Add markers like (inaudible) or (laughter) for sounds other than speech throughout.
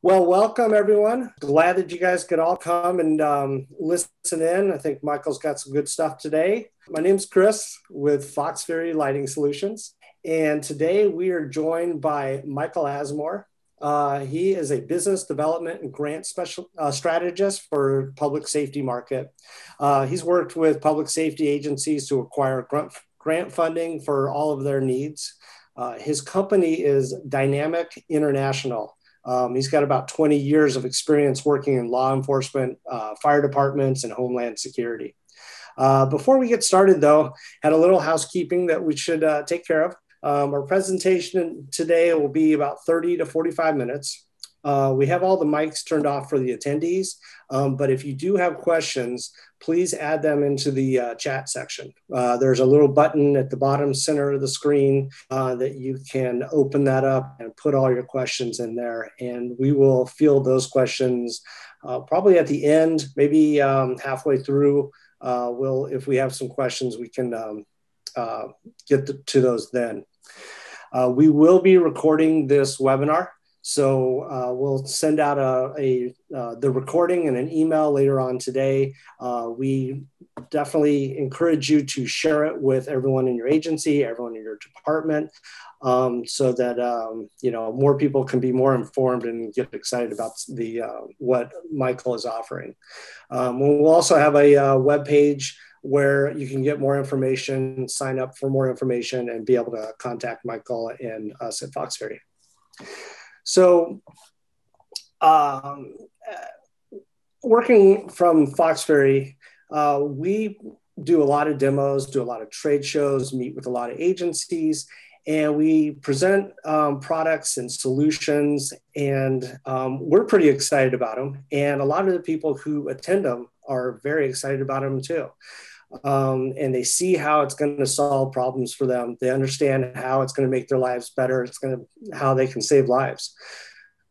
Well, welcome everyone. Glad that you guys could all come and um, listen in. I think Michael's got some good stuff today. My name's Chris with Fox Fury Lighting Solutions. And today we are joined by Michael Asimor. Uh, he is a business development and grant special uh, strategist for public safety market. Uh, he's worked with public safety agencies to acquire grant, grant funding for all of their needs. Uh, his company is Dynamic International. Um, he's got about 20 years of experience working in law enforcement, uh, fire departments, and homeland security. Uh, before we get started, though, had a little housekeeping that we should uh, take care of. Um, our presentation today will be about 30 to 45 minutes. Uh, we have all the mics turned off for the attendees, um, but if you do have questions, please add them into the uh, chat section. Uh, there's a little button at the bottom center of the screen uh, that you can open that up and put all your questions in there. And we will field those questions uh, probably at the end, maybe um, halfway through. Uh, we'll, if we have some questions, we can um, get to those then. we will be recording this webinar. So uh, we'll send out a, a uh, the recording and an email later on today. Uh, we definitely encourage you to share it with everyone in your agency, everyone in your department, um, so that um, you know more people can be more informed and get excited about the uh, what Michael is offering. Um, we'll also have a uh, web page where you can get more information, sign up for more information, and be able to contact Michael and us at Fox Fury. So, um, working from Fox Fury, uh, we do a lot of demos, do a lot of trade shows, meet with a lot of agencies, and we present um, products and solutions. And um, we're pretty excited about them. And a lot of the people who attend them are very excited about them too. Um, and they see how it's going to solve problems for them. They understand how it's going to make their lives better. It's going to how they can save lives.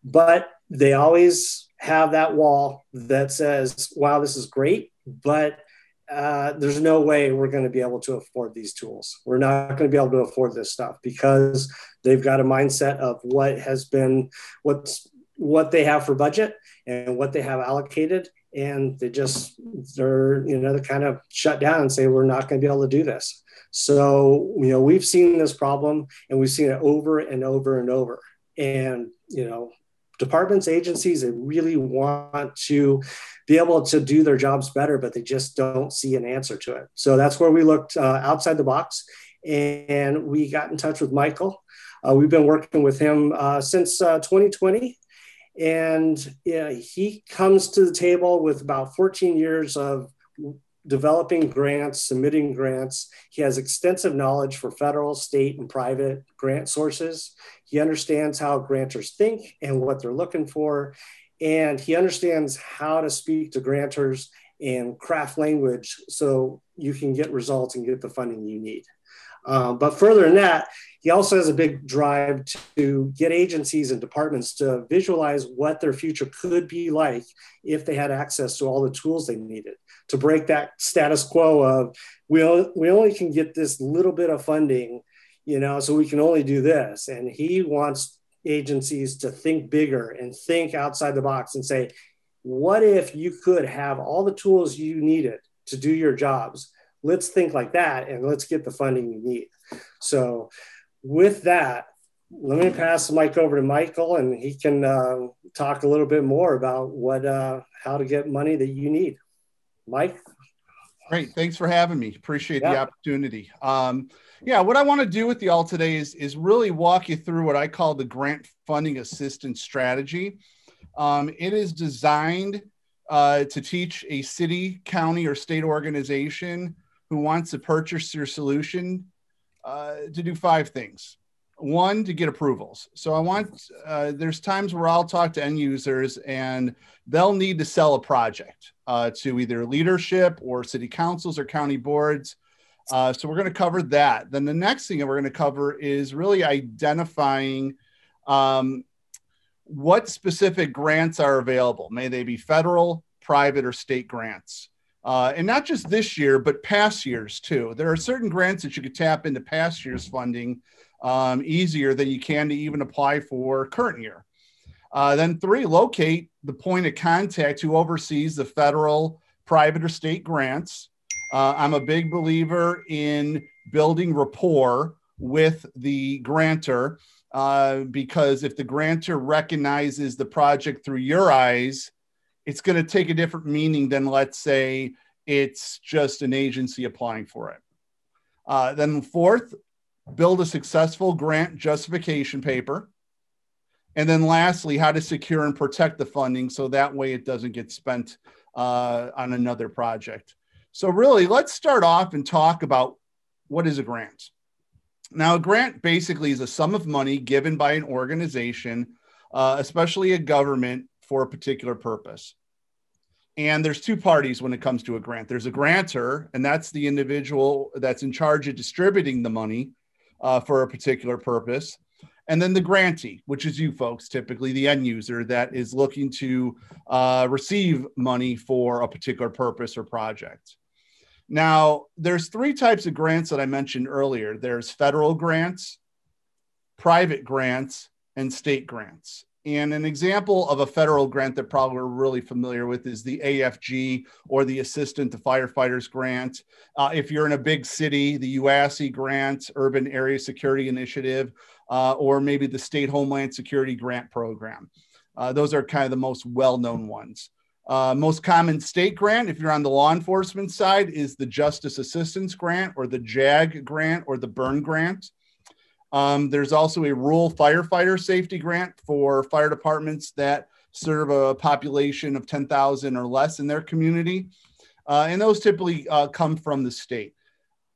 But they always have that wall that says, "Wow, this is great," but uh, there's no way we're going to be able to afford these tools. We're not going to be able to afford this stuff because they've got a mindset of what has been what's what they have for budget and what they have allocated and they just they're you know they kind of shut down and say we're not going to be able to do this. So you know we've seen this problem and we've seen it over and over and over. And you know departments agencies they really want to be able to do their jobs better but they just don't see an answer to it. So that's where we looked uh, outside the box and we got in touch with michael. Uh, we've been working with him uh, since 2020 uh, and yeah, he comes to the table with about 14 years of developing grants, submitting grants. He has extensive knowledge for federal, state, and private grant sources. He understands how grantors think and what they're looking for. And he understands how to speak to grantors and craft language so you can get results and get the funding you need. Um, but further than that, he also has a big drive to get agencies and departments to visualize what their future could be like if they had access to all the tools they needed to break that status quo of we, we only can get this little bit of funding, you know, so we can only do this. And he wants agencies to think bigger and think outside the box and say, what if you could have all the tools you needed to do your jobs? let's think like that and let's get the funding you need. So, with that, let me pass the mic over to Michael and he can uh, talk a little bit more about what uh, how to get money that you need. Mike. Great. Thanks for having me. Appreciate yeah. the opportunity. Um, yeah, what I want to do with you all today is, is really walk you through what I call the grant funding assistance strategy. Um, it is designed uh, to teach a city, county, or state organization who wants to purchase your solution uh, to do five things. One, to get approvals. So I want, uh, there's times where I'll talk to end users and they'll need to sell a project uh, to either leadership or city councils or county boards. Uh, so we're going to cover that. Then the next thing that we're going to cover is really identifying um, what specific grants are available. May they be federal, private, or state grants. Uh, and not just this year, but past years too. There are certain grants that you could tap into past year's funding um, easier than you can to even apply for current year. Uh, then three, locate the point of contact who oversees the federal, private, or state grants. Uh, I'm a big believer in building rapport with the grantor uh, because if the grantor recognizes the project through your eyes, it's going to take a different meaning than, let's say, it's just an agency applying for it. Uh, then, fourth, build a successful grant justification paper. And then, lastly, how to secure and protect the funding so that way it doesn't get spent uh, on another project. So, really, let's start off and talk about what is a grant. Now, a grant basically is a sum of money given by an organization, uh, especially a government, for a particular purpose. And there's two parties when it comes to a grant. There's a grantor, and that's the individual that's in charge of distributing the money uh, for a particular purpose. And then the grantee, which is you folks, typically the end user that is looking to uh, receive money for a particular purpose or project. Now, there's three types of grants that I mentioned earlier. There's federal grants, private grants, and state grants. And an example of a federal grant that probably we're really familiar with is the AFG or the Assistant to Firefighters Grant. Uh, if you're in a big city, the UASI grant, Urban Area Security Initiative, uh, or maybe the State Homeland Security Grant Program. Uh, those are kind of the most well known ones. Uh, most common state grant, if you're on the law enforcement side, is the Justice Assistance Grant or the JAG grant or the Byrne Grant. Um, there's also a rural firefighter safety grant for fire departments that serve a population of 10,000 or less in their community. Uh, and those typically uh, come from the state.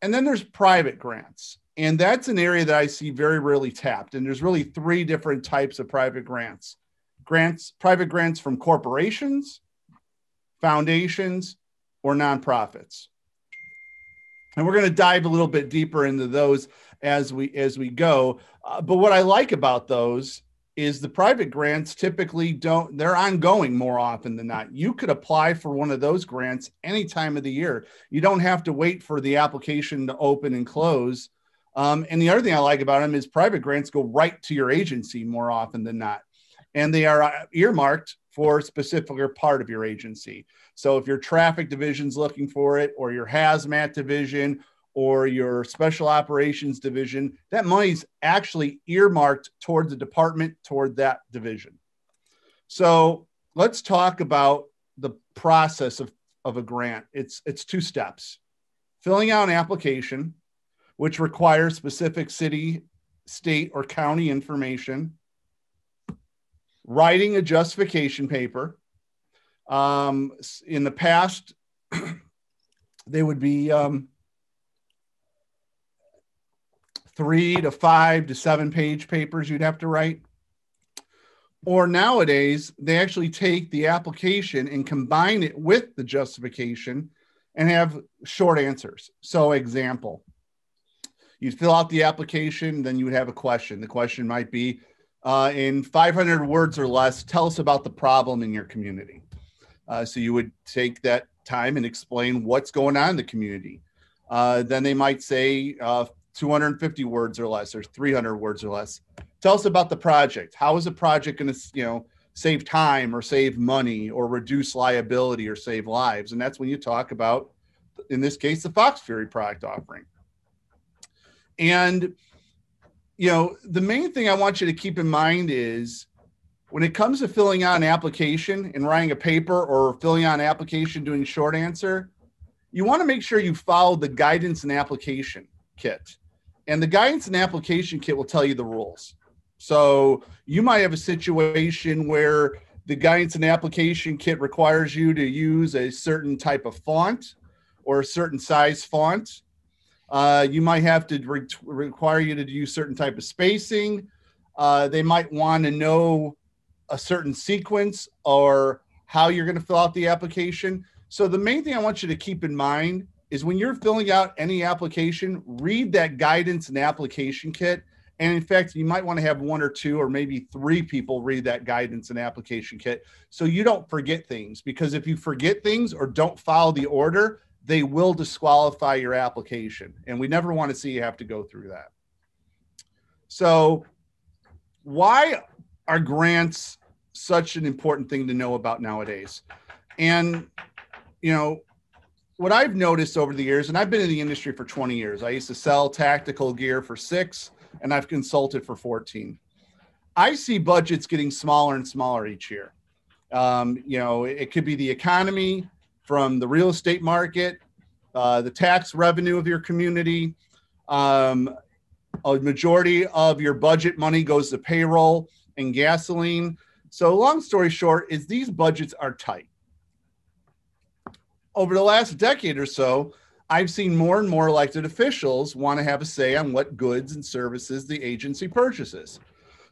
And then there's private grants. And that's an area that I see very rarely tapped. And there's really three different types of private grants grants, private grants from corporations, foundations, or nonprofits. And we're going to dive a little bit deeper into those as we as we go. Uh, but what I like about those is the private grants typically don't they're ongoing more often than not. You could apply for one of those grants any time of the year. You don't have to wait for the application to open and close. Um, and the other thing I like about them is private grants go right to your agency more often than not. And they are uh, earmarked for a specific part of your agency. So if your traffic division's looking for it, or your hazmat division, or your special operations division, that money's actually earmarked toward the department, toward that division. So let's talk about the process of, of a grant. It's it's two steps. Filling out an application, which requires specific city, state, or county information writing a justification paper. Um, in the past, (clears throat) they would be um, three to five to seven page papers you'd have to write. Or nowadays, they actually take the application and combine it with the justification and have short answers. So, example, you fill out the application, then you would have a question. The question might be, uh, in 500 words or less, tell us about the problem in your community. Uh, so you would take that time and explain what's going on in the community. Uh, then they might say uh, 250 words or less, or 300 words or less. Tell us about the project. How is the project going to, you know, save time or save money or reduce liability or save lives? And that's when you talk about, in this case, the Fox Fury product offering. And you know, the main thing I want you to keep in mind is when it comes to filling out an application and writing a paper or filling out an application doing short answer, you want to make sure you follow the guidance and application kit. And the guidance and application kit will tell you the rules. So you might have a situation where the guidance and application kit requires you to use a certain type of font or a certain size font uh, you might have to re- require you to use certain type of spacing. Uh, they might want to know a certain sequence or how you're going to fill out the application. So the main thing I want you to keep in mind is when you're filling out any application, read that guidance and application kit. And in fact, you might want to have one or two or maybe three people read that guidance and application kit so you don't forget things. Because if you forget things or don't follow the order, they will disqualify your application. And we never want to see you have to go through that. So, why are grants such an important thing to know about nowadays. And, you know, what I've noticed over the years, and I've been in the industry for 20 years, I used to sell tactical gear for six, and I've consulted for 14. I see budgets getting smaller and smaller each year. Um, you know, it could be the economy from the real estate market, uh, the tax revenue of your community. Um, a majority of your budget money goes to payroll and gasoline. So, long story short, is these budgets are tight. Over the last decade or so, I've seen more and more elected officials want to have a say on what goods and services the agency purchases.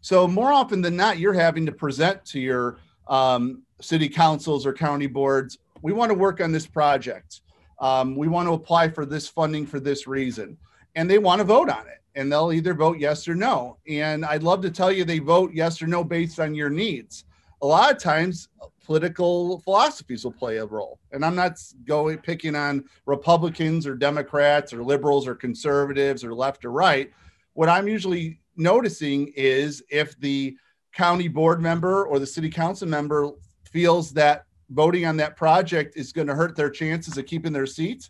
So more often than not, you're having to present to your um, city councils or county boards. We want to work on this project. Um, we want to apply for this funding for this reason, and they want to vote on it. And they'll either vote yes or no. And I'd love to tell you they vote yes or no based on your needs. A lot of times, political philosophies will play a role. And I'm not going picking on Republicans or Democrats or liberals or conservatives or left or right. What I'm usually noticing is if the county board member or the city council member feels that voting on that project is going to hurt their chances of keeping their seats,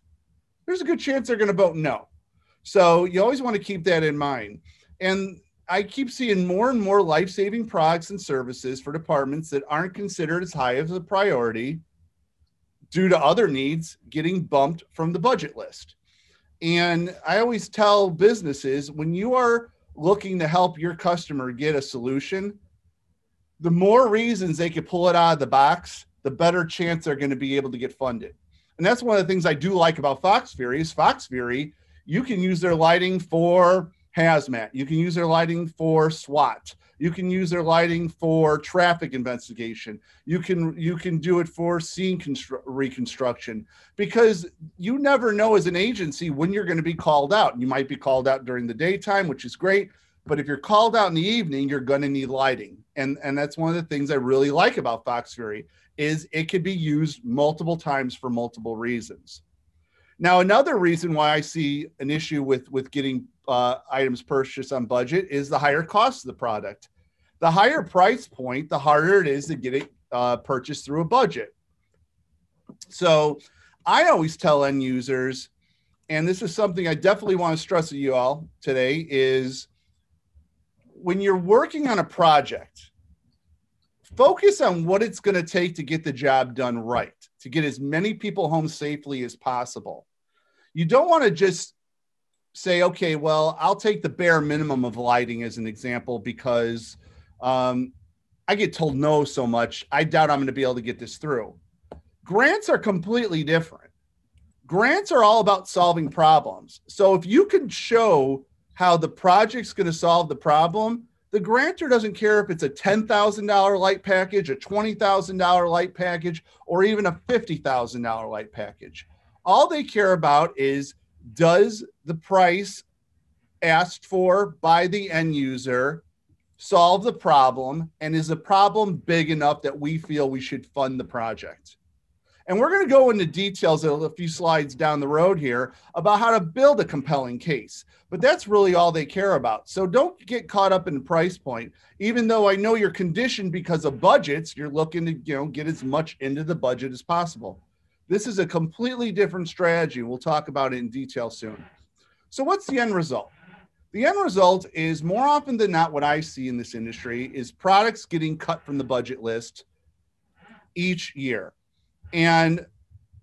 there's a good chance they're going to vote no. So you always want to keep that in mind. And I keep seeing more and more life saving products and services for departments that aren't considered as high of a priority due to other needs getting bumped from the budget list. And I always tell businesses when you are looking to help your customer get a solution, the more reasons they can pull it out of the box, the better chance they're going to be able to get funded. And that's one of the things I do like about Fox Fury is Fox Fury, you can use their lighting for hazmat. You can use their lighting for SWAT. You can use their lighting for traffic investigation. You can you can do it for scene constru- reconstruction because you never know as an agency when you're going to be called out. You might be called out during the daytime, which is great, but if you're called out in the evening, you're going to need lighting. And and that's one of the things I really like about Fox Fury is it could be used multiple times for multiple reasons. Now, another reason why I see an issue with with getting uh, items purchased on budget is the higher cost of the product. The higher price point, the harder it is to get it uh, purchased through a budget. So, I always tell end users, and this is something I definitely want to stress to you all today, is when you're working on a project, focus on what it's going to take to get the job done right, to get as many people home safely as possible you don't want to just say, okay, well, I'll take the bare minimum of lighting as an example because um, I get told no so much. I doubt I'm going to be able to get this through. Grants are completely different. Grants are all about solving problems. So if you can show how the project's going to solve the problem, the grantor doesn't care if it's a $10,000 light package, a $20,000 light package, or even a $50,000 light package. All they care about is does the price asked for by the end user solve the problem? And is the problem big enough that we feel we should fund the project? And we're going to go into details a few slides down the road here about how to build a compelling case. But that's really all they care about. So don't get caught up in the price point. Even though I know you're conditioned because of budgets, you're looking to you know get as much into the budget as possible. This is a completely different strategy. We'll talk about it in detail soon. So, what's the end result? The end result is more often than not, what I see in this industry is products getting cut from the budget list each year. And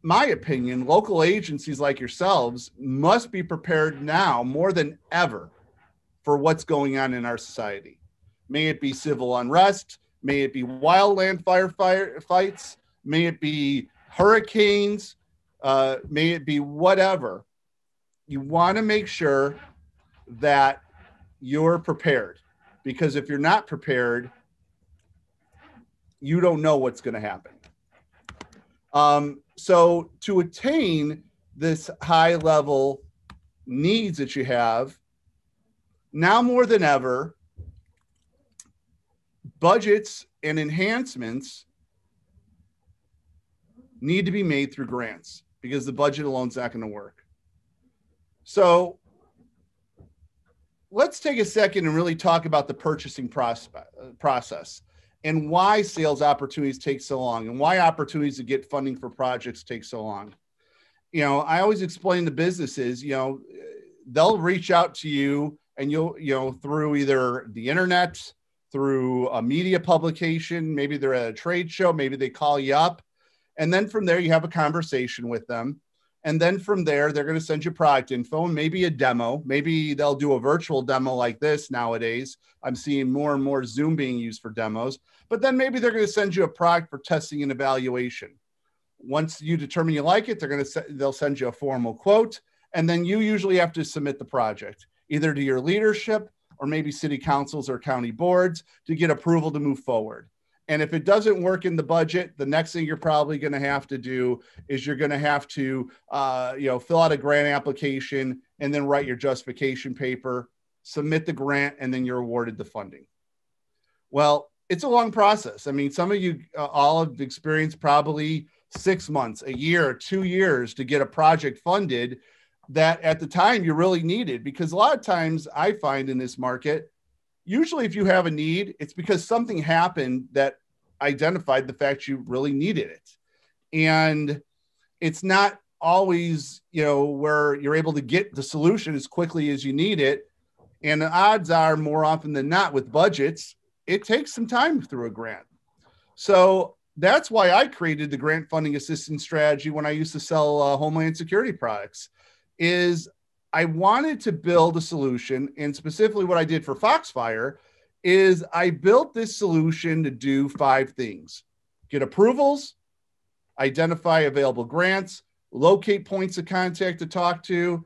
my opinion, local agencies like yourselves must be prepared now more than ever for what's going on in our society. May it be civil unrest, may it be wildland fire fights, may it be hurricanes, uh, may it be whatever, you want to make sure that you're prepared. Because if you're not prepared, you don't know what's going to happen. Um, so, to attain this high level needs that you have, now more than ever, budgets and enhancements need to be made through grants because the budget alone is not going to work. So let's take a second and really talk about the purchasing process. and why sales opportunities take so long and why opportunities to get funding for projects take so long. You know, I always explain to businesses, you know, they'll reach out to you and you'll, you know, through either the internet, through a media publication, maybe they're at a trade show, maybe they call you up. And then from there, you have a conversation with them. And then from there, they're going to send you product info and maybe a demo. Maybe they'll do a virtual demo like this nowadays. I'm seeing more and more Zoom being used for demos. But then maybe they're going to send you a product for testing and evaluation. Once you determine you like it, they're going to they'll send you a formal quote, and then you usually have to submit the project either to your leadership or maybe city councils or county boards to get approval to move forward. And if it doesn't work in the budget, the next thing you're probably going to have to do is you're going to have to, uh, you know, fill out a grant application and then write your justification paper, submit the grant, and then you're awarded the funding. Well, it's a long process. I mean, some of you uh, all have experienced probably six months, a year, two years to get a project funded that at the time you really needed. Because a lot of times I find in this market, usually if you have a need, it's because something happened that identified the fact you really needed it. And it's not always, you know, where you're able to get the solution as quickly as you need it. And the odds are more often than not with budgets, it takes some time through a grant. So that's why I created the grant funding assistance strategy when I used to sell uh, Homeland Security products is I wanted to build a solution, and specifically what I did for Fox Fury is I built this solution to do five things get approvals, identify available grants, locate points of contact to talk to,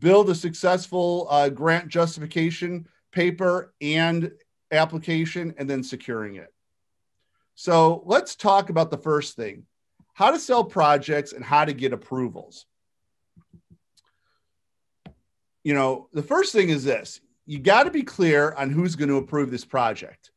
build a successful uh, grant justification paper and application, and then securing it. So let's talk about the first thing how to sell projects and how to get approvals you know, the first thing is this you got to be clear on who's going to approve this project.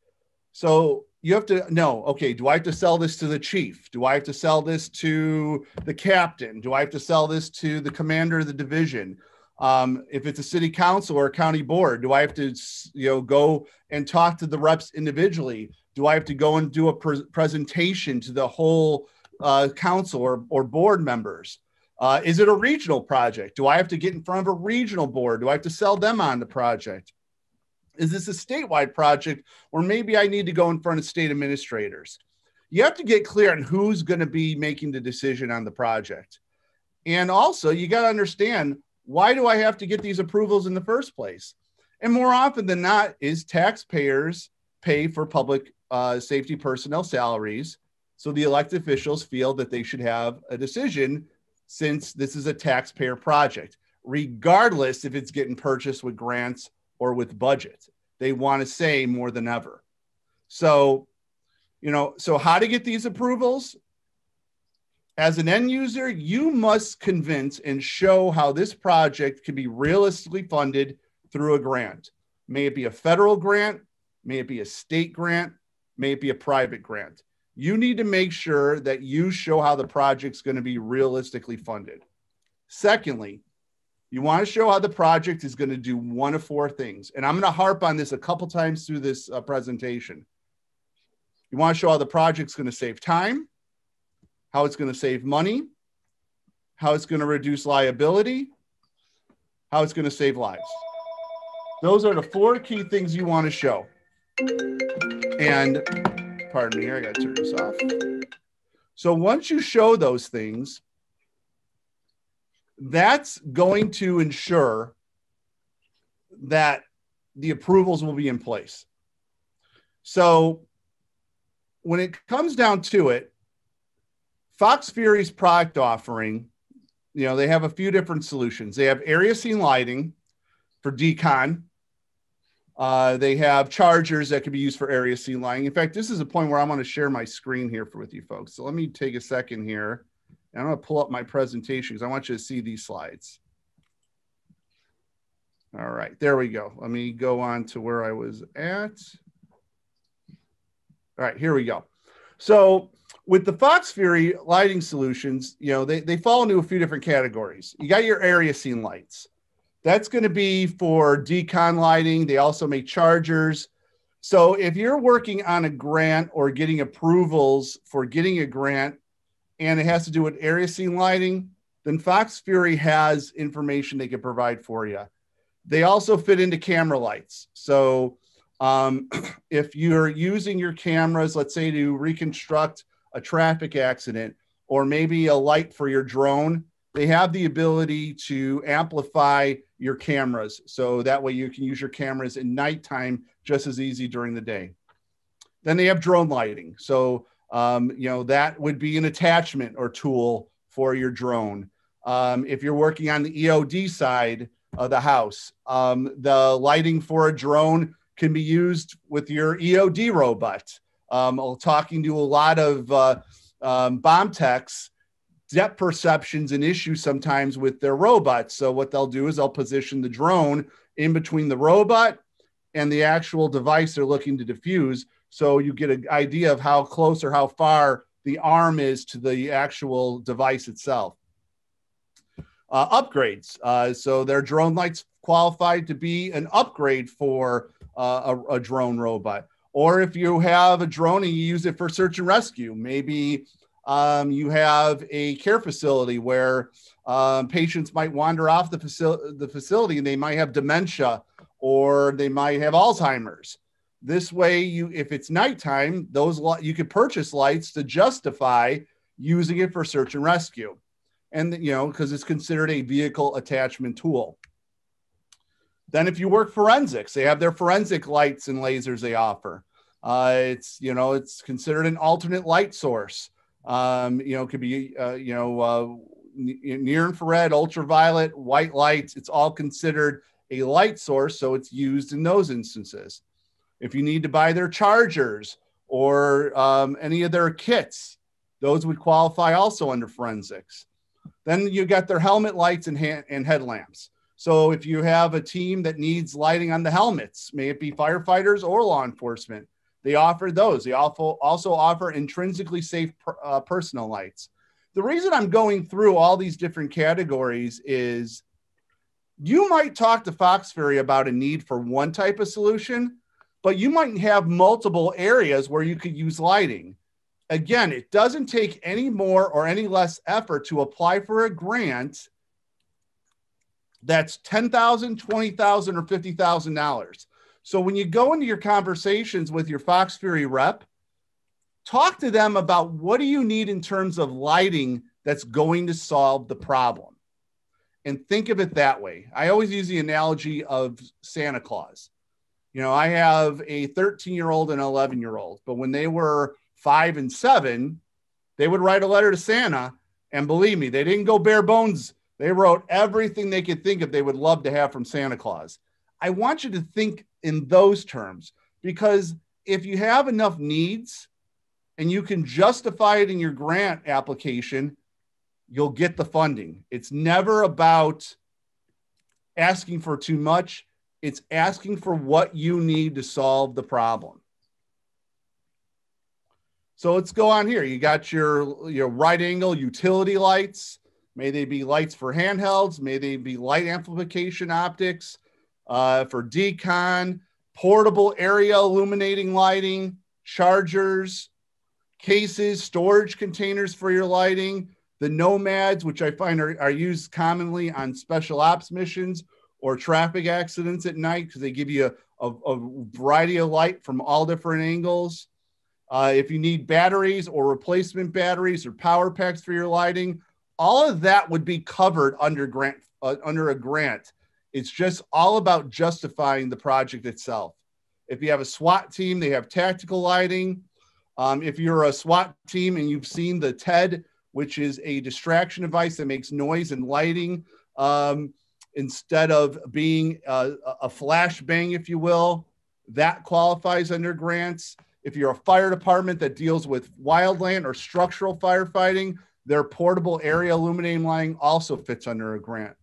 So you have to know okay, do I have to sell this to the chief? Do I have to sell this to the captain? Do I have to sell this to the commander of the division? Um, if it's a city council or a county board, do I have to, you know, go and talk to the reps individually? Do I have to go and do a pre- presentation to the whole uh, council or, or board members? Uh, is it a regional project? Do I have to get in front of a regional board? Do I have to sell them on the project? Is this a statewide project, or maybe I need to go in front of state administrators? You have to get clear on who's going to be making the decision on the project. And also, you got to understand why do I have to get these approvals in the first place? And more often than not, is taxpayers pay for public uh, safety personnel salaries. So the elected officials feel that they should have a decision since this is a taxpayer project, regardless if it's getting purchased with grants or with budget. They want to say more than ever. So, you know, so how to get these approvals? As an end user, you must convince and show how this project can be realistically funded through a grant. May it be a federal grant, may it be a state grant, may it be a private grant you need to make sure that you show how the project's going to be realistically funded. Secondly, you want to show how the project is going to do one of four things. And I'm going to harp on this a couple times through this uh, presentation. You want to show how the project's going to save time, how it's going to save money, how it's going to reduce liability, how it's going to save lives. Those are the four key things you want to show. And Pardon me here, I got to turn this off. So once you show those things, that's going to ensure that the approvals will be in place. So when it comes down to it, Fox Fury's product offering, you know, they have a few different solutions. They have area scene lighting for decon, uh, they have chargers that can be used for area scene lighting. In fact, this is a point where I want to share my screen here for, with you folks. So let me take a second here. And I'm going to pull up my presentation because I want you to see these slides. All right, there we go. Let me go on to where I was at. All right, here we go. So with the Fox Fury lighting solutions, you know, they, they fall into a few different categories. You got your area scene lights. That's going to be for decon lighting. They also make chargers. So if you're working on a grant or getting approvals for getting a grant and it has to do with area scene lighting, then Fox Fury has information they can provide for you. They also fit into camera lights. So um, (clears throat) if you're using your cameras, let's say to reconstruct a traffic accident or maybe a light for your drone, they have the ability to amplify your cameras. So that way you can use your cameras in nighttime just as easy during the day. Then they have drone lighting. So, um, you know, that would be an attachment or tool for your drone. Um, if you're working on the EOD side of the house, um, the lighting for a drone can be used with your EOD robot. Um, talking to a lot of uh, um, bomb techs, depth perception's an issue sometimes with their robots. So what they'll do is they'll position the drone in between the robot and the actual device they're looking to diffuse. So you get an idea of how close or how far the arm is to the actual device itself. Uh, upgrades. Uh, so their drone lights qualified to be an upgrade for uh, a, a drone robot. Or if you have a drone and you use it for search and rescue, maybe um, you have a care facility where um, patients might wander off the, facil- the facility and they might have dementia or they might have Alzheimer's. This way, you if it's nighttime, those you could purchase lights to justify using it for search and rescue, and you know because it's considered a vehicle attachment tool. Then, if you work forensics, they have their forensic lights and lasers they offer. Uh, it's you know it's considered an alternate light source. Um, you know, could be uh, you know uh, near infrared, ultraviolet, white lights. It's all considered a light source, so it's used in those instances. If you need to buy their chargers or um, any of their kits, those would qualify also under forensics. Then you got their helmet lights and, hand, and headlamps. So if you have a team that needs lighting on the helmets, may it be firefighters or law enforcement, they offer those. They also offer intrinsically safe uh, personal lights. The reason I'm going through all these different categories is you might talk to Fox about a need for one type of solution, but you might have multiple areas where you could use lighting. Again, it doesn't take any more or any less effort to apply for a grant that's $10,000, $20,000, or $50,000. So when you go into your conversations with your Fox Fury rep, talk to them about what do you need in terms of lighting that's going to solve the problem. And think of it that way. I always use the analogy of Santa Claus. You know, I have a 13 year old and 11 year old, but when they were five and seven, they would write a letter to Santa. And believe me, they didn't go bare bones they wrote everything they could think of they would love to have from Santa Claus. I want you to think in those terms because if you have enough needs and you can justify it in your grant application, you'll get the funding. It's never about asking for too much, it's asking for what you need to solve the problem. So let's go on here. You got your, your right angle utility lights. May they be lights for handhelds. May they be light amplification optics uh, for decon, portable area illuminating lighting, chargers, cases, storage containers for your lighting, the nomads, which I find are, are used commonly on special ops missions or traffic accidents at night because they give you a, a, a, variety of light from all different angles. Uh, if you need batteries or replacement batteries or power packs for your lighting, all of that would be covered under grant uh, under a grant. It's just all about justifying the project itself. If you have a SWAT team, they have tactical lighting. Um, if you're a SWAT team and you've seen the TED, which is a distraction device that makes noise and lighting um, instead of being a, a flashbang, if you will, that qualifies under grants. If you're a fire department that deals with wildland or structural firefighting, their portable area illuminating lighting also fits under a grant.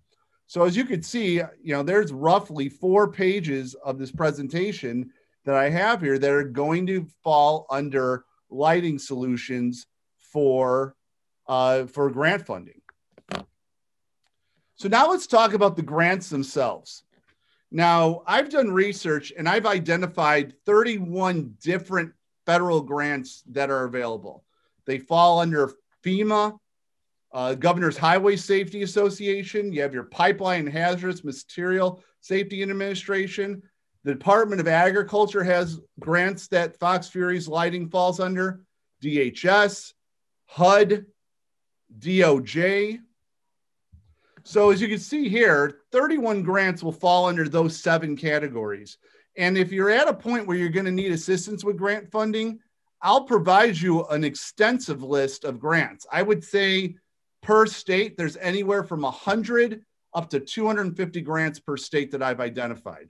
So as you can see, you know, there's roughly four pages of this presentation that I have here that are going to fall under lighting solutions for uh, for grant funding. So now let's talk about the grants themselves. Now, I've done research and I've identified 31 different federal grants that are available. They fall under FEMA, uh, Governor's Highway Safety Association. You have your Pipeline Hazardous Material Safety Administration. The Department of Agriculture has grants that Fox Fury's lighting falls under. DHS, HUD, DOJ. So as you can see here, 31 grants will fall under those seven categories. And if you're at a point where you're going to need assistance with grant funding, I'll provide you an extensive list of grants. I would say per state, there's anywhere from 100 up to 250 grants per state that I've identified.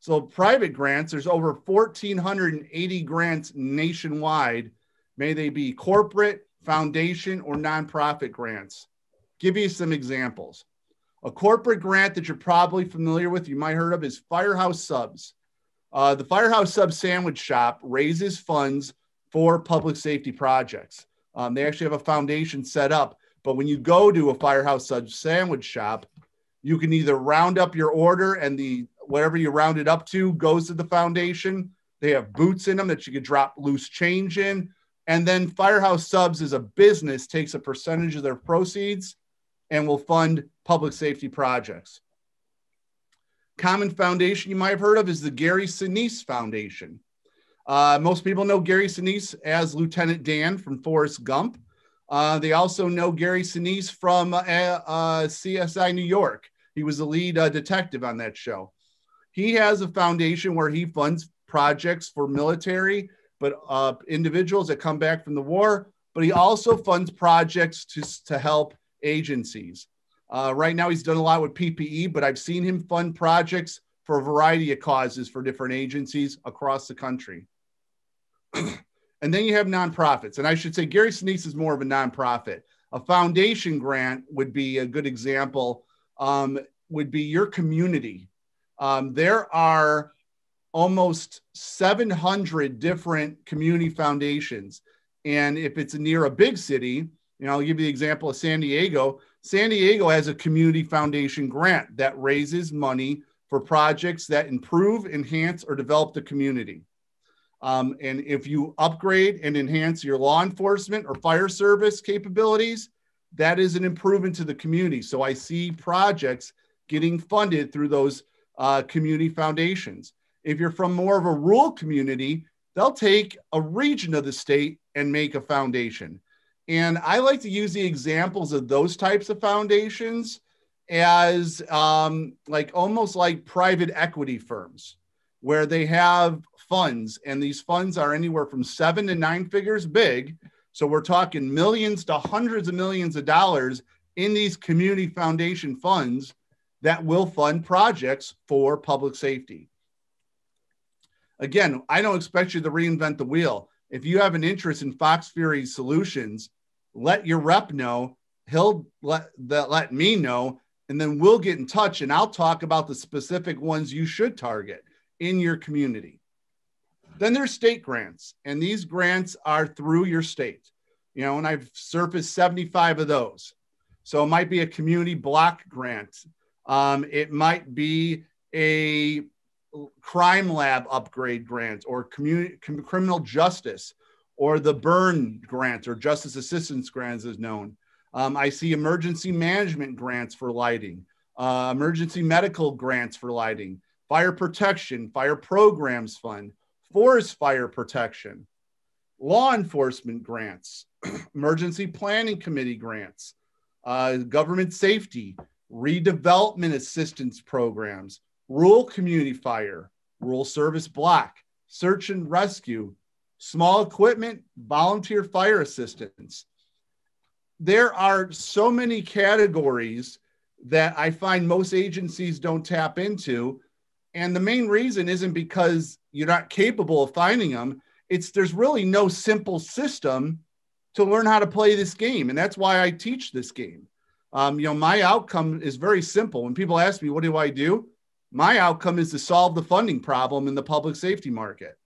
So private grants, there's over 1,480 grants nationwide. May they be corporate, foundation, or nonprofit grants. Give you some examples. A corporate grant that you're probably familiar with, you might heard of, is Firehouse Subs. Uh, the Firehouse Sub Sandwich Shop raises funds for public safety projects. Um, they actually have a foundation set up, but when you go to a Firehouse Sandwich Shop, you can either round up your order and the whatever you round it up to goes to the foundation. They have boots in them that you can drop loose change in. And then Firehouse Subs as a business takes a percentage of their proceeds and will fund public safety projects. Common foundation you might have heard of is the Gary Sinise Foundation. Uh, most people know Gary Sinise as Lieutenant Dan from Forrest Gump. Uh, they also know Gary Sinise from uh, uh CSI New York. He was the lead uh, detective on that show. He has a foundation where he funds projects for military, but uh, individuals that come back from the war. But he also funds projects to, to help agencies. Uh, right now, he's done a lot with PPE, but I've seen him fund projects for a variety of causes for different agencies across the country. (clears throat) and then you have nonprofits. And I should say, Gary Sinise is more of a nonprofit. A foundation grant would be a good example, um, would be your community um, there are almost 700 different community foundations. And if it's near a big city, you know, I'll give you the example of San Diego. San Diego has a community foundation grant that raises money for projects that improve, enhance, or develop the community. Um, and if you upgrade and enhance your law enforcement or fire service capabilities, that is an improvement to the community. So I see projects getting funded through those uh, community foundations. If you're from more of a rural community, they'll take a region of the state and make a foundation. And I like to use the examples of those types of foundations as um, like almost like private equity firms where they have funds, and these funds are anywhere from seven to nine figures big. So we're talking millions to hundreds of millions of dollars in these community foundation funds that will fund projects for public safety. Again, I don't expect you to reinvent the wheel. If you have an interest in Fox Fury solutions, let your rep know. He'll let that let me know, and then we'll get in touch and I'll talk about the specific ones you should target in your community. Then there's state grants, and these grants are through your state. You know, and I've surfaced 75 of those. So it might be a community block grant um, it might be a crime lab upgrade grant or community criminal justice or the Byrne grant or justice assistance grants is known. Um, I see emergency management grants for lighting, uh, emergency medical grants for lighting, fire protection, fire programs fund, forest fire protection, law enforcement grants, (clears throat) emergency planning committee grants, uh, government safety, redevelopment assistance programs, rural community fire, rural service block, search and rescue, small equipment, volunteer fire assistance. There are so many categories that I find most agencies don't tap into. And the main reason isn't because you're not capable of finding them. It's there's really no simple system to learn how to play this game. And that's why I teach this game. Um, you know, my outcome is very simple. When people ask me, what do I do? My outcome is to solve the funding problem in the public safety market.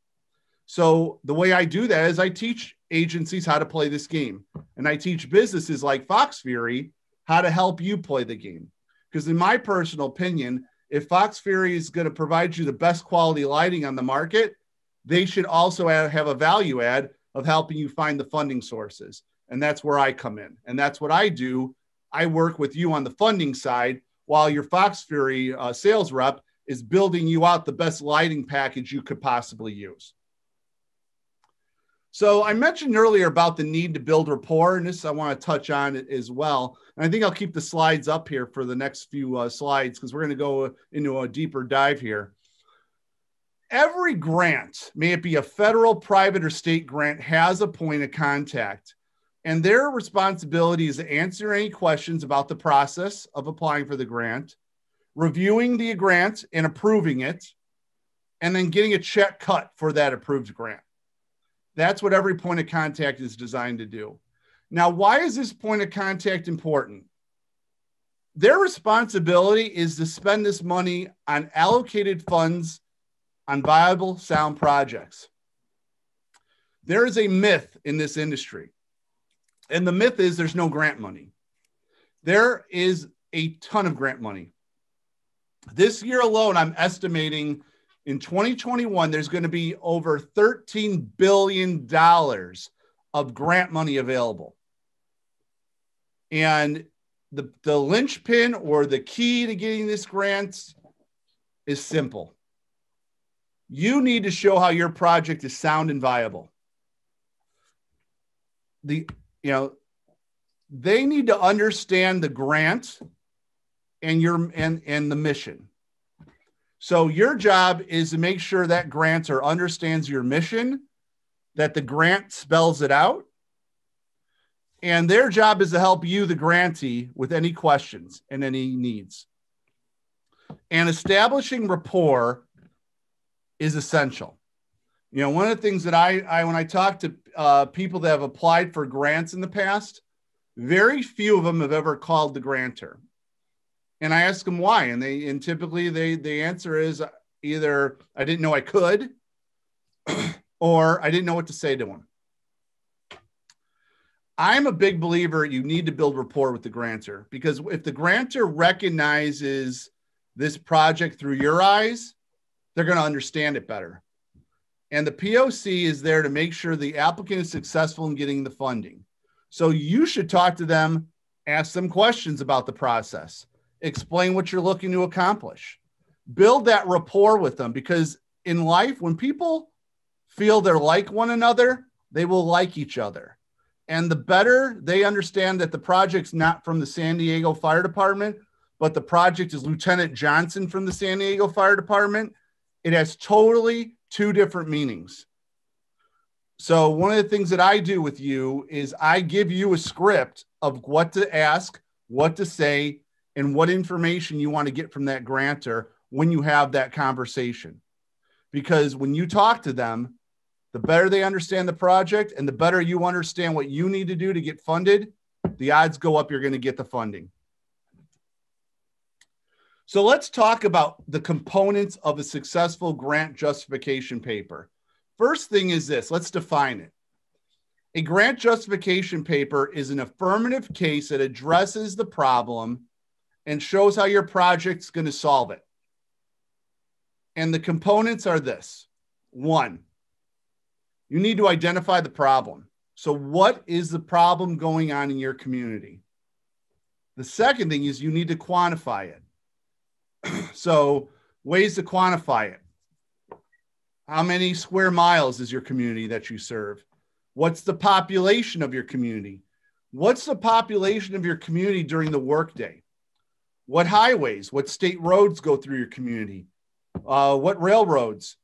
So the way I do that is I teach agencies how to play this game. And I teach businesses like Fox Fury how to help you play the game. Because in my personal opinion, if Fox Fury is going to provide you the best quality lighting on the market, they should also have a value add of helping you find the funding sources. And that's where I come in. And that's what I do. I work with you on the funding side while your Fox Fury uh, sales rep is building you out the best lighting package you could possibly use. So I mentioned earlier about the need to build rapport, and this I want to touch on it as well. And I think I'll keep the slides up here for the next few uh, slides because we're going to go into a deeper dive here. Every grant, may it be a federal, private, or state grant, has a point of contact. And their responsibility is to answer any questions about the process of applying for the grant, reviewing the grant and approving it, and then getting a check cut for that approved grant. That's what every point of contact is designed to do. Now, why is this point of contact important? Their responsibility is to spend this money on allocated funds on viable sound projects. There is a myth in this industry, and the myth is there's no grant money. There is a ton of grant money. This year alone, I'm estimating in 2021, there's going to be over $13 billion of grant money available. And the, the linchpin or the key to getting this grant is simple. You need to show how your project is sound and viable. The, you know, they need to understand the grant and your and and the mission so your job is to make sure that grantor understands your mission, that the grant spells it out. And their job is to help you, the grantee, with any questions and any needs. And establishing rapport is essential. You know, one of the things that I, I when I talk to uh, people that have applied for grants in the past, very few of them have ever called the grantor and I ask them why, and they and typically they the answer is either I didn't know I could, (clears throat) or I didn't know what to say to them. I'm a big believer you need to build rapport with the grantor because if the grantor recognizes this project through your eyes, they're going to understand it better. And the POC is there to make sure the applicant is successful in getting the funding. So you should talk to them, ask them questions about the process explain what you're looking to accomplish. Build that rapport with them because in life when people feel they're like one another they will like each other. And the better they understand that the project's not from the san diego fire department but the project is lieutenant johnson from the san diego fire department it has totally two different meanings. So one of the things that i do with you is i give you a script of what to ask what to say and what information you want to get from that grantor when you have that conversation. Because when you talk to them, the better they understand the project and the better you understand what you need to do to get funded, the odds go up you're going to get the funding. So let's talk about the components of a successful grant justification paper. First thing is this let's define it. A grant justification paper is an affirmative case that addresses the problem and shows how your project's going to solve it. And the components are this one, you need to identify the problem. So, what is the problem going on in your community? The second thing is you need to quantify it. (clears throat) so, ways to quantify it. How many square miles is your community that you serve? What's the population of your community? What's the population of your community during the workday? What highways, what state roads go through your community? Uh, what railroads?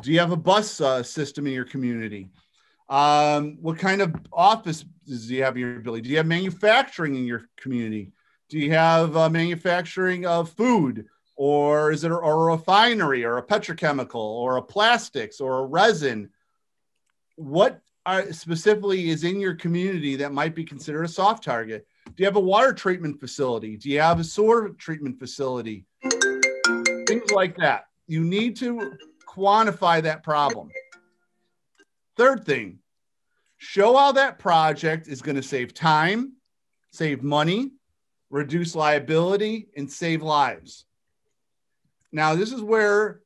Do you have a bus uh, system in your community? Um, what kind of offices do you have in your building? Do you have manufacturing in your community? Do you have uh, manufacturing of food? Or is it a, a refinery or a petrochemical or a plastics or a resin? What are, specifically is in your community that might be considered a soft target? Do you have a water treatment facility? Do you have a sewer treatment facility? Things like that. You need to quantify that problem. Third thing, show how that project is going to save time, save money, reduce liability, and save lives. Now, this is where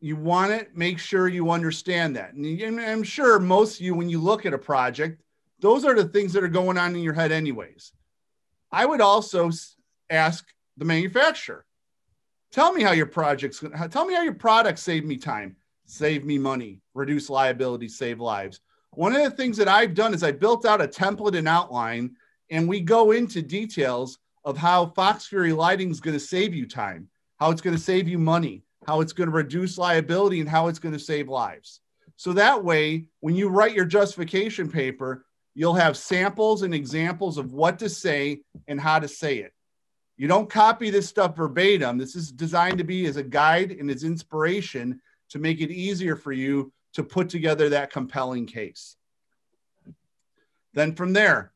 you want to make sure you understand that. And I'm sure most of you, when you look at a project, those are the things that are going on in your head, anyways. I would also ask the manufacturer, tell me how your project's tell me how your product saved me time, save me money, reduce liability, save lives. One of the things that I've done is I built out a template and outline, and we go into details of how Fox Fury lighting is going to save you time, how it's going to save you money, how it's going to reduce liability, and how it's going to save lives. So that way, when you write your justification paper, you'll have samples and examples of what to say and how to say it. You don't copy this stuff verbatim. This is designed to be as a guide and as inspiration to make it easier for you to put together that compelling case. Then from there,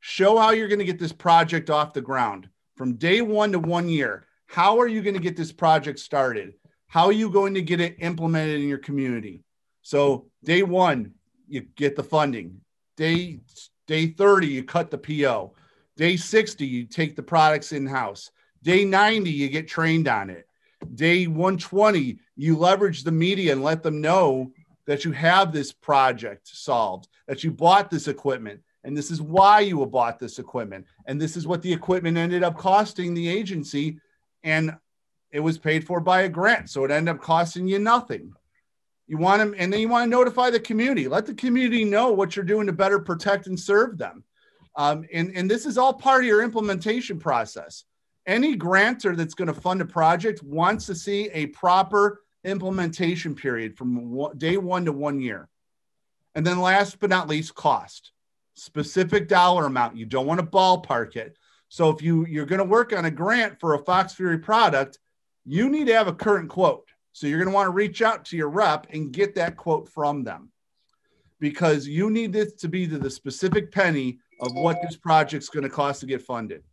show how you're going to get this project off the ground from day one to one year. How are you going to get this project started? How are you going to get it implemented in your community? So, day one, you get the funding. Day day 30, you cut the PO. Day 60, you take the products in house. Day 90, you get trained on it. Day 120, you leverage the media and let them know that you have this project solved, that you bought this equipment, and this is why you bought this equipment. And this is what the equipment ended up costing the agency. And it was paid for by a grant. So it ended up costing you nothing. You want them, and then you want to notify the community. Let the community know what you're doing to better protect and serve them. Um, and, and this is all part of your implementation process. Any grantor that's going to fund a project wants to see a proper implementation period from day one to one year. And then last but not least, cost. Specific dollar amount. You don't want to ballpark it. So if you, you're going to work on a grant for a Fox Fury product, you need to have a current quote. So you're going to want to reach out to your rep and get that quote from them because you need this to be the specific penny of what this project's going to cost to get funded.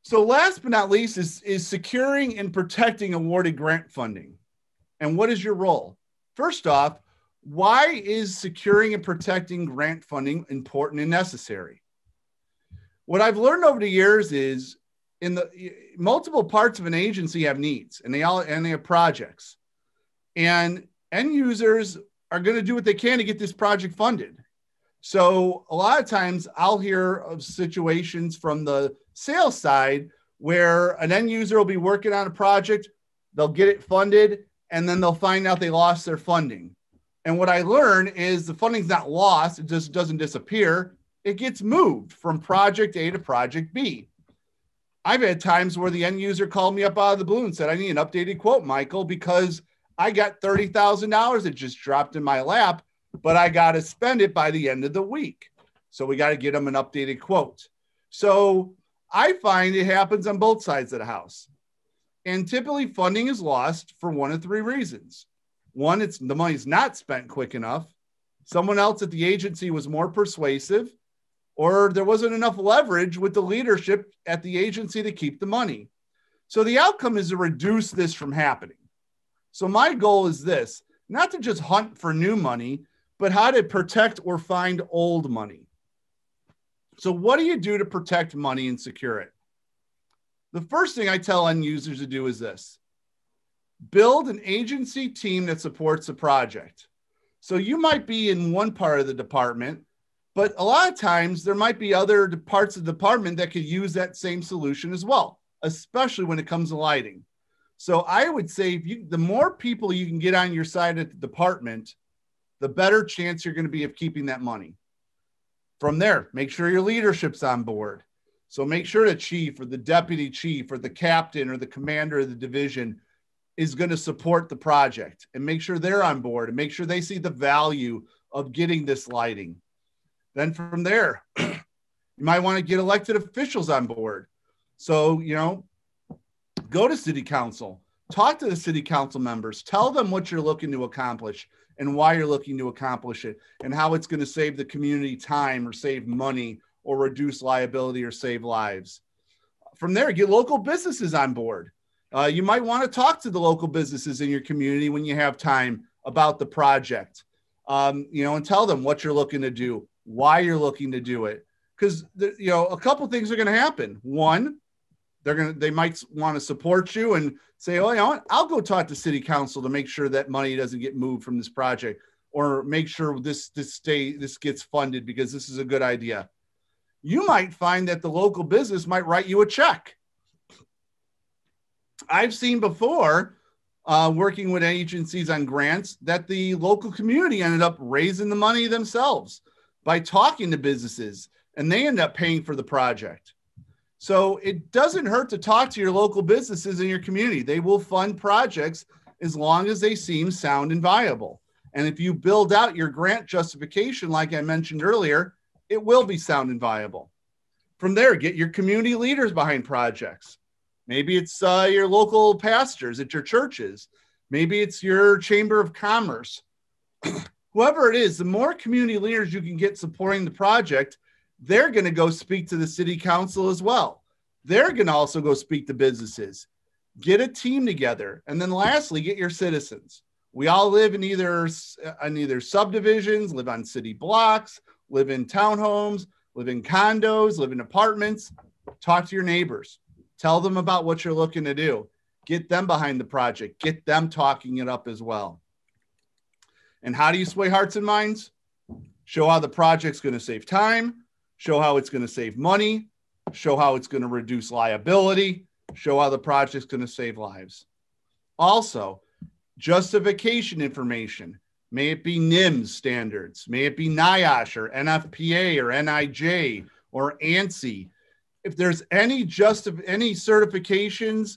So last but not least is, is securing and protecting awarded grant funding. And what is your role? First off, why is securing and protecting grant funding important and necessary? What I've learned over the years is in the multiple parts of an agency have needs and they all and they have projects. And end users are going to do what they can to get this project funded. So a lot of times i'll hear of situations from the sales side where an end user will be working on a project they'll get it funded and then they'll find out they lost their funding. And what i learn is the funding's not lost it just doesn't disappear. It gets moved from project a to project b I've had times where the end user called me up out of the blue and said, I need an updated quote, Michael, because I got $30,000 that just dropped in my lap, but I got to spend it by the end of the week. So we got to get them an updated quote. So I find it happens on both sides of the house. And typically funding is lost for one of three reasons. One, it's the money's not spent quick enough. Someone else at the agency was more persuasive or there wasn't enough leverage with the leadership at the agency to keep the money. So the outcome is to reduce this from happening. So my goal is this not to just hunt for new money, but how to protect or find old money. So, what do you do to protect money and secure it? The first thing I tell end users to do is this build an agency team that supports the project. So, you might be in one part of the department but a lot of times there might be other parts of the department that could use that same solution as well, especially when it comes to lighting. So I would say if you the more people you can get on your side at the department, the better chance you're going to be of keeping that money. From there, make sure your leadership's on board. So make sure the chief or the deputy chief or the captain or the commander of the division is going to support the project and make sure they're on board and make sure they see the value of getting this lighting. Then from there, (clears throat) you might want to get elected officials on board. So, you know, go to city council, talk to the city council members, tell them what you're looking to accomplish and why you're looking to accomplish it and how it's going to save the community time or save money or reduce liability or save lives. From there, get local businesses on board. Uh, you might want to talk to the local businesses in your community when you have time about the project, um, you know, and tell them what you're looking to do, why you're looking to do it. Because you know, a couple things are going to happen. One, they're gonna they might want to support you and say, oh, I'll go talk to city council to make sure that money doesn't get moved from this project or make sure this this stay this gets funded because this is a good idea. You might find that the local business might write you a check. I've seen before uh, working with agencies on grants that the local community ended up raising the money themselves by talking to businesses and they end up paying for the project. So it doesn't hurt to talk to your local businesses in your community. They will fund projects as long as they seem sound and viable. And if you build out your grant justification, like I mentioned earlier, it will be sound and viable. From there, get your community leaders behind projects. Maybe it's uh, your local pastors at your churches. Maybe it's your chamber of commerce. (clears throat) Whoever it is, the more community leaders you can get supporting the project, they're going to go speak to the city council as well. They're going to also go speak to businesses. Get a team together. And then lastly, get your citizens. We all live in either in either subdivisions, live on city blocks, live in townhomes, live in condos, live in apartments. Talk to your neighbors. Tell them about what you're looking to do. Get them behind the project. Get them talking it up as well. And how do you sway hearts and minds? Show how the project's going to save time, show how it's going to save money, show how it's going to reduce liability, show how the project's going to save lives. Also, justification information. May it be NIMS standards, may it be NIOSH or NFPA or NIJ or ANSI. If there's any just any certifications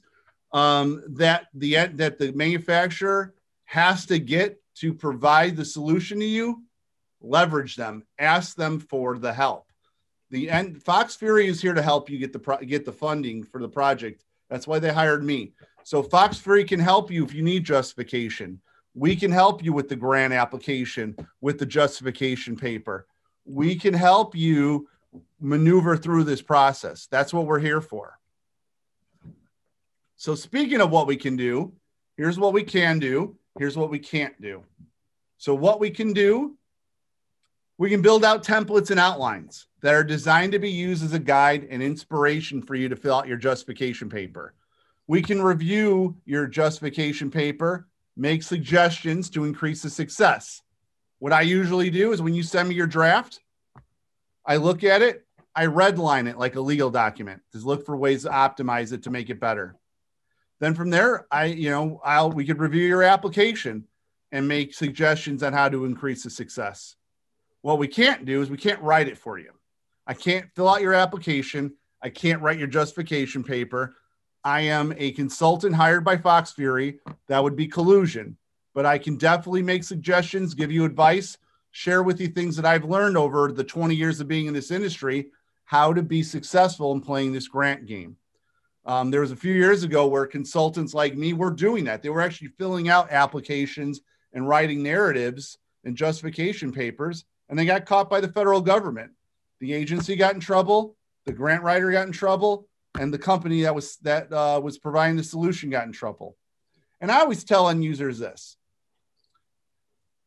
um, that the that the manufacturer has to get to provide the solution to you, leverage them. Ask them for the help. The end Fox Fury is here to help you get the pro, get the funding for the project. That's why they hired me. So Fox Fury can help you if you need justification. We can help you with the grant application, with the justification paper. We can help you maneuver through this process. That's what we're here for. So, speaking of what we can do, here's what we can do, here's what we can't do. So, what we can do, we can build out templates and outlines that are designed to be used as a guide and inspiration for you to fill out your justification paper. We can review your justification paper make suggestions to increase the success. What I usually do is when you send me your draft, I look at it, I redline it like a legal document. Just look for ways to optimize it to make it better. Then from there, I, you know, I'll we could review your application and make suggestions on how to increase the success. What we can't do is we can't write it for you. I can't fill out your application. I can't write your justification paper. I am a consultant hired by Fox Fury. That would be collusion, but I can definitely make suggestions, give you advice, share with you things that I've learned over the 20 years of being in this industry, how to be successful in playing this grant game. Um, there was a few years ago where consultants like me were doing that. They were actually filling out applications and writing narratives and justification papers, and they got caught by the federal government. The agency got in trouble, the grant writer got in trouble, and the company that was that uh, was providing the solution got in trouble. And I always tell end users this: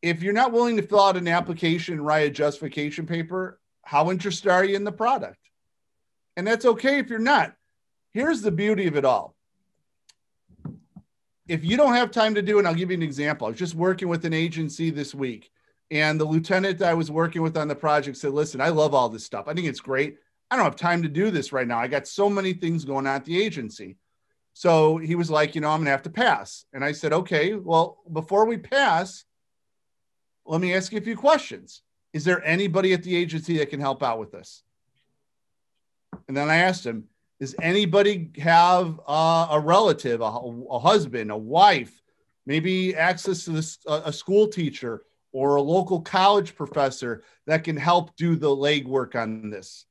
if you're not willing to fill out an application and write a justification paper, how interested are you in the product? And that's okay if you're not. Here's the beauty of it all. If you don't have time to do it, and I'll give you an example. I was just working with an agency this week, and the lieutenant I was working with on the project said, Listen, I love all this stuff. I think it's great. I don't have time to do this right now. I got so many things going on at the agency. So he was like, you know, I'm going to have to pass. And I said, okay, well, before we pass, let me ask you a few questions. Is there anybody at the agency that can help out with this? And then I asked him, does anybody have uh, a relative, a, a, husband, a wife, maybe access to this, a, school teacher or a local college professor that can help do the legwork on this?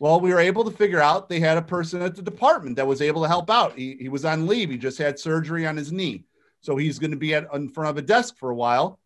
Well, we were able to figure out they had a person at the department that was able to help out. He, he was on leave. He just had surgery on his knee. So he's going to be at in front of a desk for a while.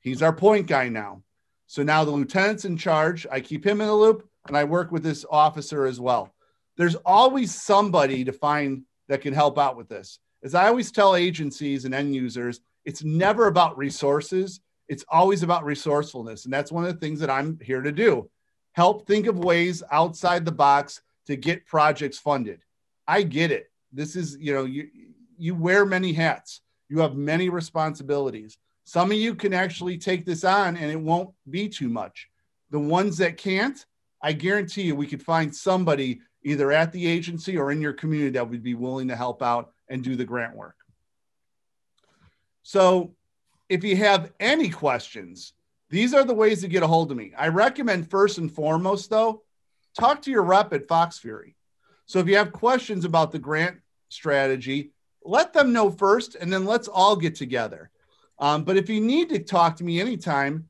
He's our point guy now. So now the lieutenant's in charge. I keep him in the loop and I work with this officer as well. There's always somebody to find that can help out with this. As I always tell agencies and end users, it's never about resources. It's always about resourcefulness. And that's one of the things that I'm here to do help think of ways outside the box to get projects funded. I get it. This is, you know, you you wear many hats. You have many responsibilities. Some of you can actually take this on and it won't be too much. The ones that can't, I guarantee you we could find somebody either at the agency or in your community that would be willing to help out and do the grant work. So, if you have any questions, these are the ways to get a hold of me. I recommend first and foremost, though, talk to your rep at Fox Fury. So, if you have questions about the grant strategy, let them know first, and then let's all get together. Um, but if you need to talk to me anytime,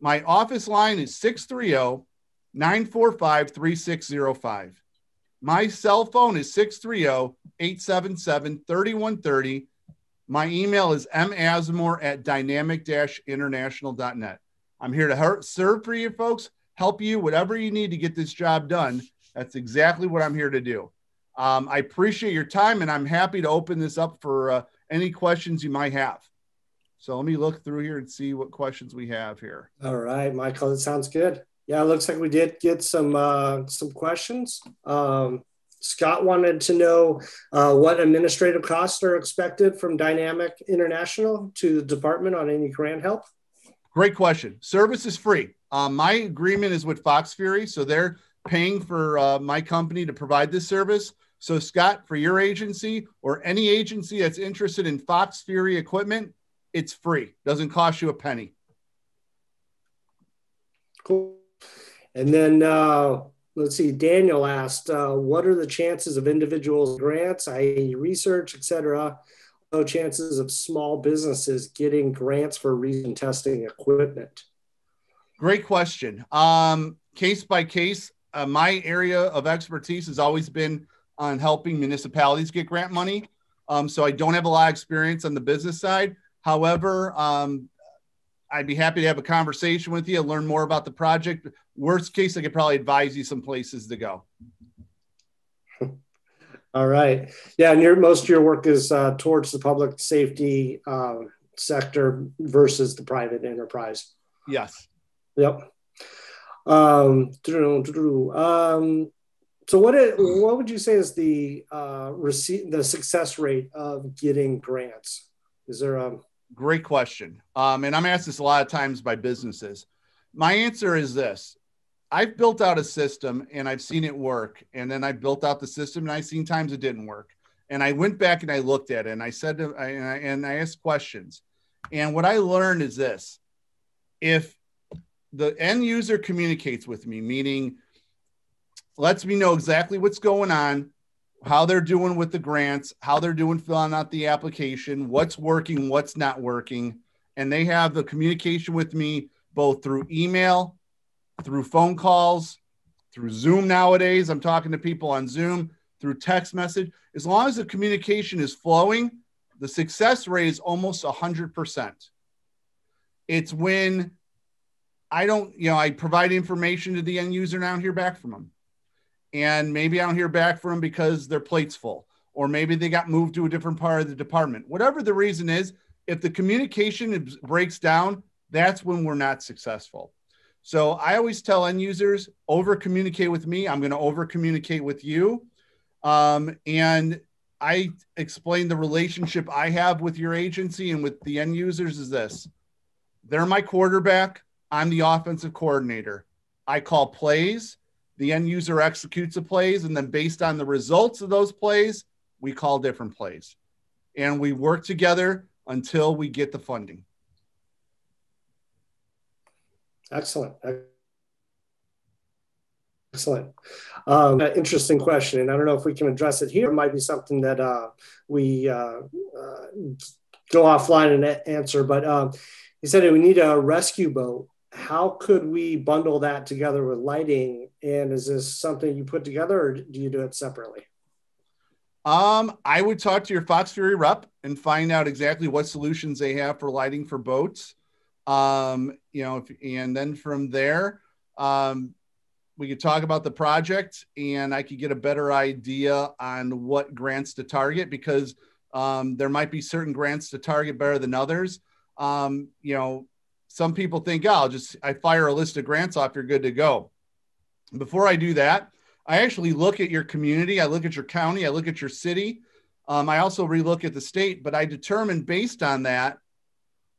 my office line is 630 945 3605. My cell phone is 630 877 3130. My email is masimor at dynamic international.net. I'm here to serve for you folks, help you, whatever you need to get this job done. That's exactly what I'm here to do. Um, I appreciate your time and I'm happy to open this up for uh, any questions you might have. So let me look through here and see what questions we have here. All right, Michael, that sounds good. Yeah, it looks like we did get some uh, some questions. Um, Scott wanted to know uh, what administrative costs are expected from Dynamic International to the department on any grant help. Great question. Service is free. Um, my agreement is with Fox Fury, so they're paying for uh, my company to provide this service. So, Scott, for your agency or any agency that's interested in Fox Fury equipment, it's free. Doesn't cost you a penny. Cool. And then uh, let's see, Daniel asked, uh, what are the chances of individuals grants, i.e. research, et cetera, chances of small businesses getting grants for reason testing equipment? Great question. Um, case by case, uh, my area of expertise has always been on helping municipalities get grant money. Um, so I don't have a lot of experience on the business side. However, um, I'd be happy to have a conversation with you, learn more about the project. Worst case, I could probably advise you some places to go. (laughs) All right. Yeah, and your most of your work is uh, towards the public safety uh, sector versus the private enterprise. Yes. Yep. Um, um, so what it, what would you say is the uh, receipt the success rate of getting grants? Is there a Great question. Um, and I'm asked this a lot of times by businesses. My answer is this I've built out a system and I've seen it work. And then I built out the system and I've seen times it didn't work. And I went back and I looked at it and I said, to, and, I, and I asked questions. And what I learned is this if the end user communicates with me, meaning lets me know exactly what's going on, how they're doing with the grants, how they're doing filling out the application, what's working, what's not working. And they have the communication with me both through email, through phone calls, through Zoom nowadays. I'm talking to people on Zoom, through text message. As long as the communication is flowing, the success rate is almost 100%. It's when I don't, you know, I provide information to the end user and I don't hear back from them and maybe I don't hear back from them because their plate's full, or maybe they got moved to a different part of the department. Whatever the reason is, if the communication breaks down, that's when we're not successful. So I always tell end users over communicate with me. I'm going to over communicate with you. Um, and I explain the relationship I have with your agency and with the end users is this they're my quarterback. I'm the offensive coordinator. I call plays the end user executes the plays, and then based on the results of those plays, we call different plays. And we work together until we get the funding. Excellent. Excellent. Um, interesting question. And I don't know if we can address it here. It might be something that uh, we uh, uh, go offline and answer. But um, he said we need a rescue boat how could we bundle that together with lighting? And is this something you put together or do you do it separately? Um, I would talk to your Fox Fury rep and find out exactly what solutions they have for lighting for boats. Um, you know, if, and then from there, um, we could talk about the project and I could get a better idea on what grants to target because um, there might be certain grants to target better than others. Um, you know, some people think, oh, I'll just I fire a list of grants off, you're good to go. Before I do that, I actually look at your community, I look at your county, I look at your city. Um, I also relook at the state, but I determine based on that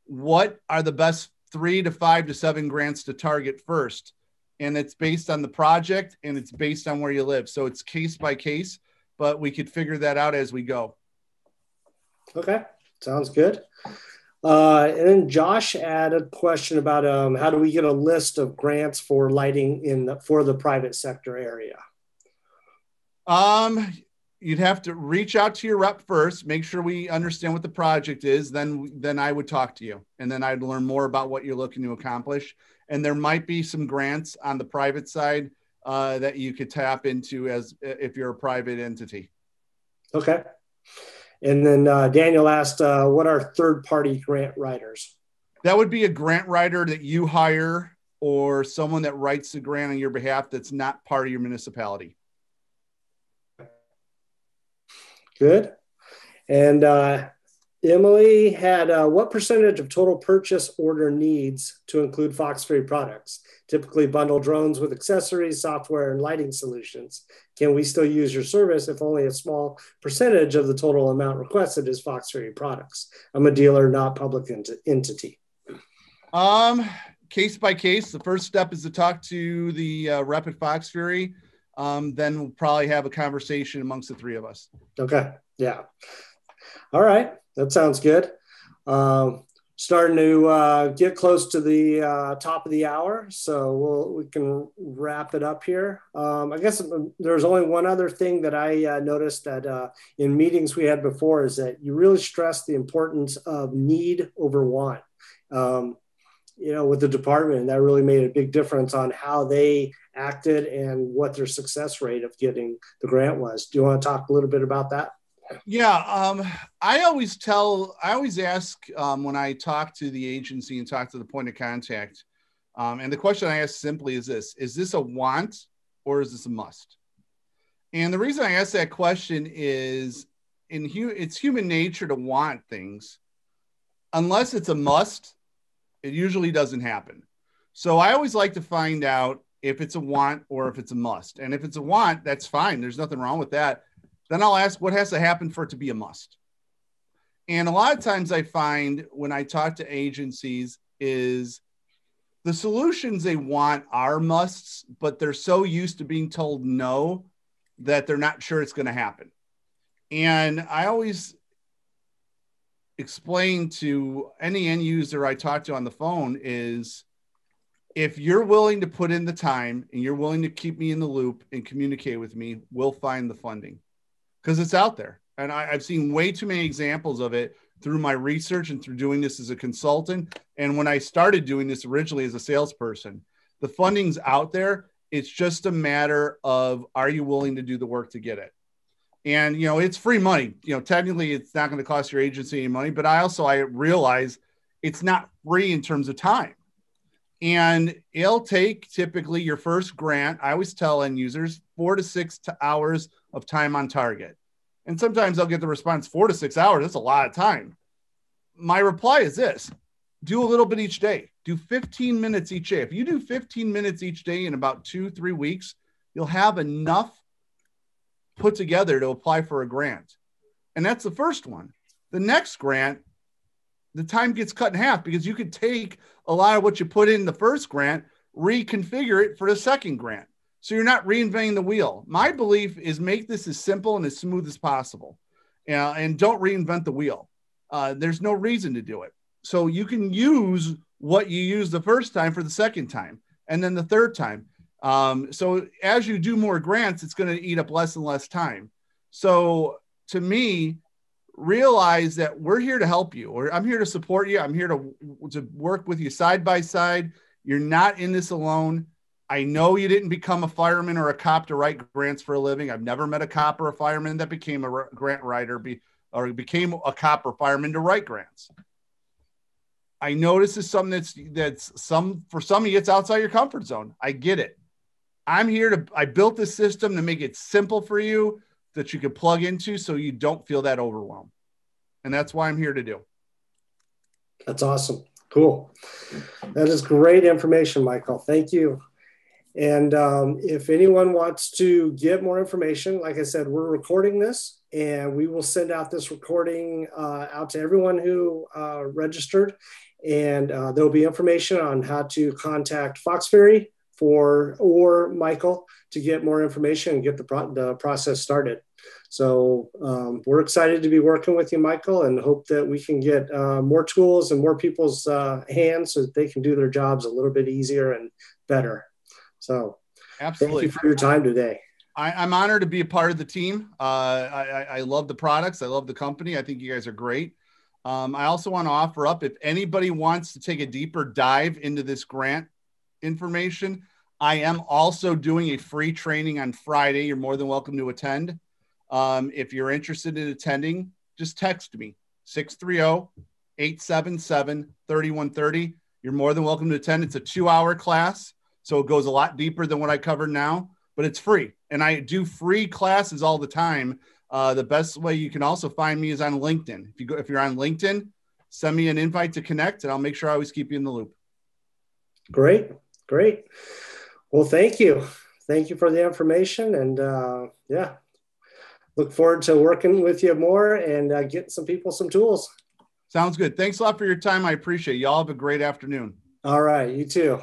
what are the best three to five to seven grants to target first. And it's based on the project and it's based on where you live. So it's case by case, but we could figure that out as we go. Okay, sounds good. Uh, and then Josh had a question about um, how do we get a list of grants for lighting in the, for the private sector area? Um, you'd have to reach out to your rep first, make sure we understand what the project is. Then, then I would talk to you, and then I'd learn more about what you're looking to accomplish. And there might be some grants on the private side uh, that you could tap into as if you're a private entity. Okay. And then uh, Daniel asked, uh, what are third party grant writers? That would be a grant writer that you hire or someone that writes the grant on your behalf that's not part of your municipality. Good. And uh, Emily had uh, what percentage of total purchase order needs to include Fox Fury products? Typically bundle drones with accessories, software, and lighting solutions. Can we still use your service if only a small percentage of the total amount requested is Fox Fury products? I'm a dealer, not public ent- entity. Um, case by case. The first step is to talk to the uh, rep at Fox Fury. Um, then we'll probably have a conversation amongst the three of us. Okay. Yeah. All right. That sounds good. Um, starting to uh, get close to the uh, top of the hour, so we'll, we can wrap it up here. Um, I guess um, there's only one other thing that I uh, noticed that uh, in meetings we had before is that you really stress the importance of need over want. Um, you know, with the department, that really made a big difference on how they acted and what their success rate of getting the grant was. Do you want to talk a little bit about that? Yeah, um, I always tell, I always ask um, when I talk to the agency and talk to the point of contact, um, and the question I ask simply is this: Is this a want or is this a must? And the reason I ask that question is, in hu- it's human nature to want things, unless it's a must. It usually doesn't happen. So I always like to find out if it's a want or if it's a must. And if it's a want, that's fine. There's nothing wrong with that then I'll ask what has to happen for it to be a must. And a lot of times I find when I talk to agencies is the solutions they want are musts, but they're so used to being told no that they're not sure it's going to happen. And I always explain to any end user I talk to on the phone is if you're willing to put in the time and you're willing to keep me in the loop and communicate with me, we'll find the funding because it's out there. And I, I've seen way too many examples of it through my research and through doing this as a consultant. And when I started doing this originally as a salesperson, the funding's out there. It's just a matter of are you willing to do the work to get it? And you know, it's free money. You know, technically it's not going to cost your agency any money, but I also I realize it's not free in terms of time. And it'll take typically your first grant. I always tell end users four to six to hours of time on target. And sometimes I'll get the response four to six hours. That's a lot of time. My reply is this do a little bit each day, do 15 minutes each day. If you do 15 minutes each day in about two, three weeks, you'll have enough put together to apply for a grant. And that's the first one. The next grant, the time gets cut in half because you could take a lot of what you put in the first grant, reconfigure it for the second grant. So you're not reinventing the wheel. My belief is make this as simple and as smooth as possible, uh, and don't reinvent the wheel. Uh, there's no reason to do it. So you can use what you used the first time for the second time, and then the third time. Um, so as you do more grants, it's going to eat up less and less time. So to me, realize that we're here to help you, or I'm here to support you. I'm here to to work with you side by side. You're not in this alone I know you didn't become a fireman or a cop to write grants for a living. I've never met a cop or a fireman that became a grant writer be, or became a cop or fireman to write grants. I know this is something that's that's some for some of you it's outside your comfort zone. I get it. I'm here to I built this system to make it simple for you that you can plug into so you don't feel that overwhelm. And that's why I'm here to do. That's awesome. Cool. That is great information, Michael. Thank you. And um, if anyone wants to get more information, like I said, we're recording this and we will send out this recording uh, out to everyone who uh, registered. And uh, there'll be information on how to contact Fox Fury for or Michael to get more information and get the, pro- the process started. So um, we're excited to be working with you, Michael, and hope that we can get uh, more tools and more people's uh, hands so that they can do their jobs a little bit easier and better. So, absolutely. Thank you for your time today. I, am honored to be a part of the team. Uh, I, I, love the products. I love the company. I think you guys are great. Um, I also want to offer up if anybody wants to take a deeper dive into this grant information, I am also doing a free training on Friday. You're more than welcome to attend. Um, if you're interested in attending, just text me 630 877 3130. You're more than welcome to attend. It's a two hour class. So it goes a lot deeper than what I cover now, but it's free. And I do free classes all the time. Uh, the best way you can also find me is on LinkedIn. If you go, if you're on LinkedIn, send me an invite to connect, and I'll make sure I always keep you in the loop. Great, great. Well, thank you, thank you for the information, and uh, yeah, look forward to working with you more and uh, getting some people some tools. Sounds good. Thanks a lot for your time. I appreciate it. Y'all have a great afternoon. All right, you too.